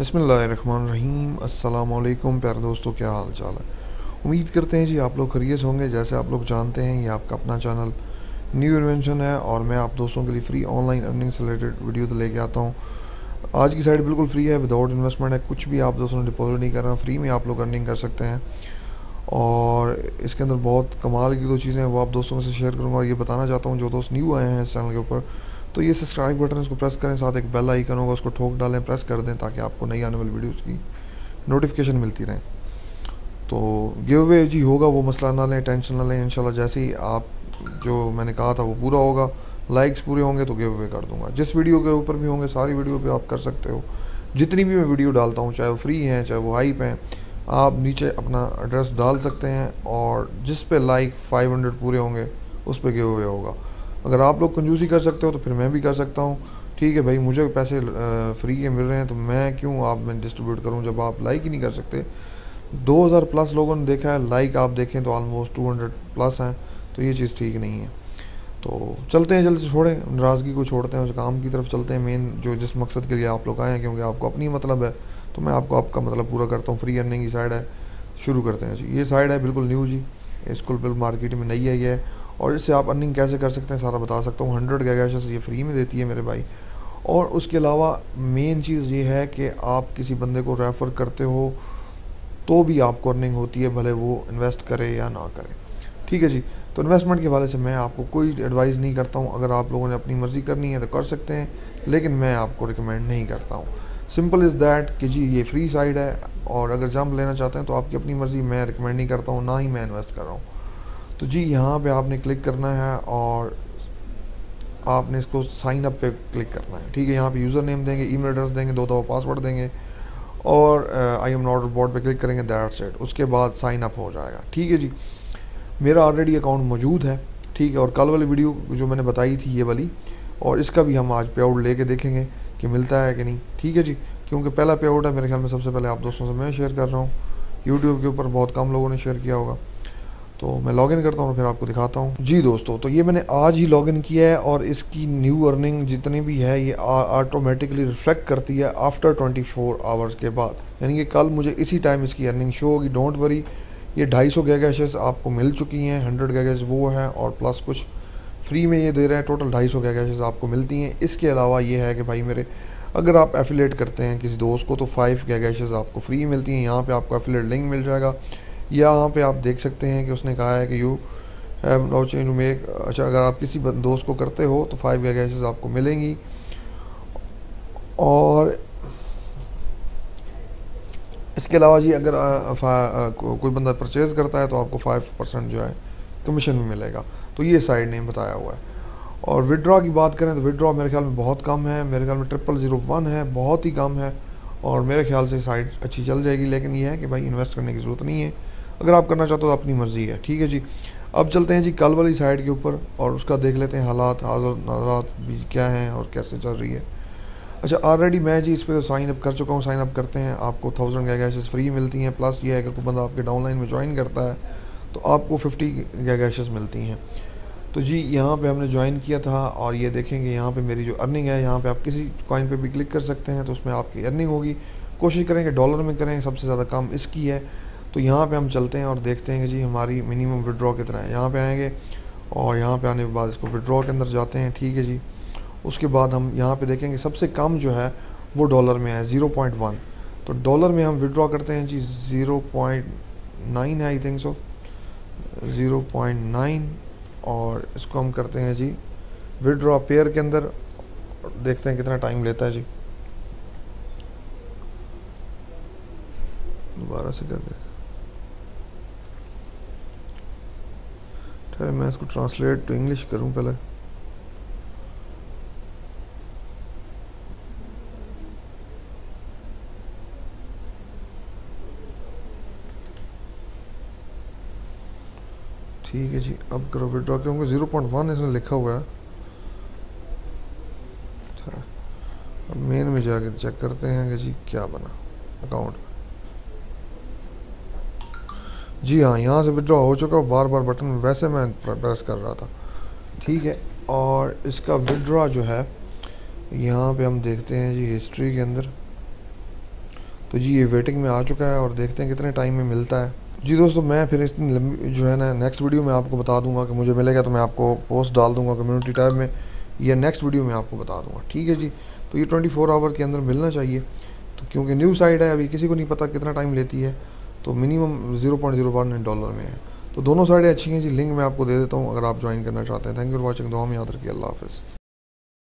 بسم اللہ الرحمن الرحیم۔ السلام علیکم پیارے دوستو، کیا حال چال ہے؟ امید کرتے ہیں جی آپ لوگ خریت ہوں گے۔ جیسے آپ لوگ جانتے ہیں، یہ آپ کا اپنا چینل نیو انوینشن ہے اور میں آپ دوستوں کے لیے فری آن لائن ارننگ سے ریلیٹڈ ویڈیو تو لے کے آتا ہوں۔ آج کی سائٹ بالکل فری ہے وداؤٹ انویسٹمنٹ ہے۔ کچھ بھی آپ دوستوں نے ڈپازٹ نہیں کرنا فری میں آپ لوگ ارننگ کر سکتے ہیں۔ اور اس کے اندر بہت کمال کی دو چیزیں ہیں، وہ آپ دوستوں سے شیئر کروں گا اور یہ بتانا چاہتا ہوں جو دوست نیو آئے ہیں اس چینل کے اوپر۔ تو یہ سبسکرائب بٹن اس کو پریس کریں، ساتھ ایک بیل آئیکن ہوگا، اس کو ٹھوک ڈالیں پریس کر دیں تاکہ آپ کو نئی آنے والی ویڈیوز کی نوٹیفیکیشن ملتی رہیں۔ تو گیو وے جی ہوگا، وہ مسئلہ نہ لیں ٹینشن نہ لیں، انشاءاللہ جیسے ہی آپ جو میں نے کہا تھا وہ پورا ہوگا۔ لائکس پورے ہوں گے تو گیو وے کر دوں گا۔ جس ویڈیو کے اوپر بھی ہوں گے، ساری ویڈیو پہ آپ کر سکتے ہو۔ جتنی بھی میں ویڈیو ڈالتا ہوں، چاہے وہ فری ہیں، چاہے وہ ہائپ ہیں، آپ نیچے اپنا ایڈریس ڈال سکتے ہیں اور جس پہ لائک فائیو ہنڈریڈ پورے ہوں گے، اس پہ گیو وے ہوگا۔ اگر آپ لوگ کنجوسی کر سکتے ہو تو پھر میں بھی کر سکتا ہوں۔ ٹھیک ہے بھائی، مجھے پیسے فری کے مل رہے ہیں تو میں کیوں آپ میں ڈسٹریبیوٹ کروں جب آپ لائک ہی نہیں کر سکتے؟ دو ہزار پلس لوگوں نے دیکھا ہے لائک آپ دیکھیں تو آلموسٹ ٹو ہنڈریڈ پلس ہیں، تو یہ چیز ٹھیک نہیں ہے۔ تو چلتے ہیں جلد سے چھوڑیں۔ ناراضگی کو چھوڑتے ہیں اس کام کی طرف چلتے ہیں۔ مین جو جس مقصد کے لیے آپ لوگ آئے ہیں، کیونکہ آپ کو اپنی مطلب ہے، تو میں آپ کو، آپ کا مطلب پورا کرتا ہوں۔ فری ارننگ کی سائڈ ہے، شروع کرتے ہیں۔ جی یہ سائڈ ہے، بالکل نیو جی۔ اسکول بل مارکیٹ میں نئی ہے۔ یہ اور اس سے آپ ارننگ کیسے کر سکتے ہیں سارا بتا سکتا ہوں۔ ہنڈریڈ گیگیشز یہ فری میں دیتی ہے میرے بھائی۔ اور اس کے علاوہ مین چیز یہ ہے کہ آپ کسی بندے کو ریفر کرتے ہو تو بھی آپ کو ارننگ ہوتی ہے، بھلے وہ انویسٹ کرے یا نہ کرے۔ ٹھیک ہے جی۔ تو انویسٹمنٹ کے حوالے سے میں آپ کو کوئی ایڈوائز نہیں کرتا ہوں۔ اگر آپ لوگوں نے اپنی مرضی کرنی ہے تو کر سکتے ہیں، لیکن میں آپ کو ریکمینڈ نہیں کرتا ہوں۔ سمپل از دیٹ کہ جی یہ فری سائڈ ہے اور اگر جمپ لینا چاہتے ہیں تو آپ کی اپنی مرضی میں ریکمینڈ نہیں کرتا ہوں، نہ ہی میں انویسٹ کر رہا ہوں۔ تو جی یہاں پہ آپ نے کلک کرنا ہے اور آپ نے اس کو سائن اپ پہ کلک کرنا ہے۔ ٹھیک ہے، یہاں پہ یوزر نیم دیں گے ای میل ایڈریس دیں گے، دو دو پاسورڈ دیں گے اور آئی ایم ناٹ بورڈ پہ کلک کریں گے دیٹ سیٹ اس کے بعد سائن اپ ہو جائے گا۔ ٹھیک ہے جی میرا آلریڈی اکاؤنٹ موجود ہے۔ ٹھیک ہے، اور کل والی ویڈیو جو میں نے بتائی تھی یہ والی، اور اس کا بھی ہم آج پے آؤٹ لے کے دیکھیں گے کہ ملتا ہے کہ نہیں۔ ٹھیک ہے جی کیونکہ پہلا پے آؤٹ ہے، میرے خیال میں سب سے پہلے آپ دوستوں سے میں شیئر کر رہا ہوں۔ یوٹیوب کے اوپر بہت کم لوگوں نے شیئر کیا ہوگا۔ تو میں لاگ ان کرتا ہوں اور پھر آپ کو دکھاتا ہوں۔ جی دوستو، تو یہ میں نے آج ہی لاگ ان کیا ہے اور اس کی نیو ارننگ جتنی بھی ہے یہ آٹومیٹکلی ریفلیکٹ کرتی ہے آفٹر ٹوئنٹی فور آورس کے بعد۔ یعنی کہ کل مجھے اسی ٹائم اس کی ارننگ شو ہوگی ڈونٹ وری یہ ڈھائی سو گیگیشز آپ کو مل چکی ہیں ہنڈریڈ گیگیز وہ ہیں اور پلس کچھ فری میں یہ دے رہے ہیں ٹوٹل ڈھائی سو گیگیشز آپ کو ملتی ہیں۔ اس کے علاوہ یہ ہے کہ بھائی میرے، اگر آپ ایفیلیٹ کرتے ہیں کسی دوست کو تو فائیو گیگیشز آپ کو فری ملتی ہیں۔ یہاں پہ آپ کو ایفیلیٹ لنک مل جائے گا۔ یہاں پہ آپ دیکھ سکتے ہیں کہ اس نے کہا ہے کہ you have no change make اچھا اگر آپ کسی دوست کو کرتے ہو تو فائیو گیگیشز آپ کو ملیں گی۔ اور اس کے علاوہ جی اگر کوئی بندہ پرچیز کرتا ہے تو آپ کو فائیو پرسنٹ جو ہے کمیشن بھی ملے گا۔ تو یہ سائڈ نے بتایا ہوا ہے۔ اور وڈرا کی بات کریں تو وڈرا میرے خیال میں بہت کم ہے، میرے خیال میں ٹرپل زیرو ون ہے، بہت ہی کم ہے۔ اور میرے خیال سے سائٹ اچھی چل جائے گی، لیکن یہ ہے کہ بھائی انویسٹ کرنے کی ضرورت نہیں ہے۔ اگر آپ کرنا چاہتے ہو تو اپنی مرضی ہے، ٹھیک ہے جی؟ اب چلتے ہیں جی کل والی سائٹ کے اوپر اور اس کا دیکھ لیتے ہیں حالات، حاضر نظرات بھی کیا ہیں اور کیسے چل رہی ہے۔ اچھا آلریڈی میں جی اس پہ سائن اپ کر چکا ہوں سائن اپ کرتے ہیں۔ آپ کو تھاؤزنڈ گیگیشز فری ملتی ہیں پلس یہ ہے کہ کوئی بندہ آپ کے ڈاؤن لائن میں جوائن کرتا ہے تو آپ کو ففٹی گیگیشز ملتی ہیں۔ تو جی یہاں پہ ہم نے جوائن کیا تھا اور یہ دیکھیں گے یہاں پہ میری جو ارننگ ہے، یہاں پہ آپ کسی کوائن پہ بھی کلک کر سکتے ہیں تو اس میں آپ کی ارننگ ہوگی۔ کوشش کریں کہ ڈالر میں کریں، سب سے زیادہ کام اس کی ہے۔ تو یہاں پہ ہم چلتے ہیں اور دیکھتے ہیں کہ جی ہماری منیمم وڈرا کتنا ہے۔ یہاں پہ آئیں گے اور یہاں پہ آنے کے بعد اس کو وڈرا کے اندر جاتے ہیں، ٹھیک ہے جی۔ اس کے بعد ہم یہاں پہ دیکھیں گے سب سے کم جو ہے وہ ڈالر میں ہے زیرو پوائنٹ ون تو ڈالر میں ہم وڈرا کرتے ہیں جی زیرو پوائنٹ نائن ہے I think so zero point nine اور اس کو ہم کرتے ہیں جی وڈرا پیئر کے اندر۔ دیکھتے ہیں کتنا ٹائم لیتا ہے جی۔ دوبارہ سے کر دیں۔ ٹھہرے میں اس کو ٹرانسلیٹ ٹو انگلش کروں پہلے۔ ٹھیک ہے جی اب کرو وڈرا کیونکہ زیرو پوائنٹ ون اس نے لکھا ہوا ہے۔ اچھا، اب مین میں جا کے چیک کرتے ہیں کہ جی کیا بنا۔ اکاؤنٹ جی ہاں یہاں سے وڈرا ہو چکا، بار بار بٹن ویسے میں پریس کر رہا تھا۔ ٹھیک ہے، اور اس کا وڈرا جو ہے، یہاں پہ ہم دیکھتے ہیں جی ہسٹری کے اندر۔ تو جی یہ ویٹنگ میں آ چکا ہے اور دیکھتے ہیں کتنے ٹائم میں ملتا ہے۔ جی دوستو، میں پھر اس لمبی جو ہے نا نیکسٹ ویڈیو میں آپ کو بتا دوں گا کہ مجھے ملے گا تو میں آپ کو پوسٹ ڈال دوں گا کمیونٹی ٹیب میں، یا نیکسٹ ویڈیو میں آپ کو بتا دوں گا۔ ٹھیک ہے جی تو یہ ٹوئنٹی فور آور کے اندر ملنا چاہیے۔ تو کیونکہ نیو سائڈ ہے، ابھی کسی کو نہیں پتہ کتنا ٹائم لیتی ہے۔ تو minimum zero point zero one dollar میں ہے۔ تو دونوں سائڈیں اچھی ہیں جی لنک میں آپ کو دے دیتا ہوں اگر آپ جوائن کرنا چاہتے ہیں۔ تھینک یو فار واچنگ دعا میں یاد رکھیے، اللہ حافظ۔